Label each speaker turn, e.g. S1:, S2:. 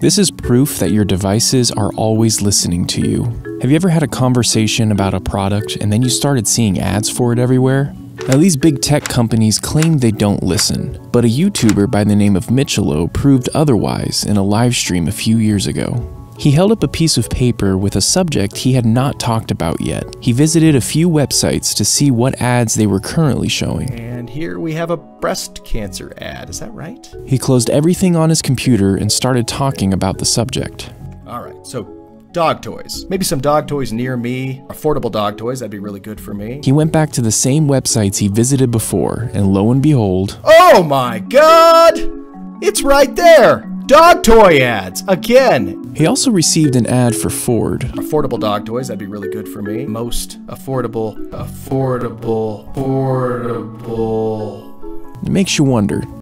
S1: This is proof that your devices are always listening to you. Have you ever had a conversation about a product and then you started seeing ads for it everywhere? Now, these big tech companies claim they don't listen, but a YouTuber by the name of Michelo proved otherwise in a live stream a few years ago. He held up a piece of paper with a subject he had not talked about yet. He visited a few websites to see what ads they were currently showing.
S2: And here we have a breast cancer ad, is that right?
S1: He closed everything on his computer and started talking about the subject.
S2: All right, so dog toys. Maybe some dog toys near me. Affordable dog toys, that'd be really good for me.
S1: He went back to the same websites he visited before, and lo and behold,
S2: Oh my god! It's right there! Dog toy ads, again!
S1: he also received an ad for Ford.
S2: Affordable dog toys, that'd be really good for me. Most affordable, affordable, affordable.
S1: It makes you wonder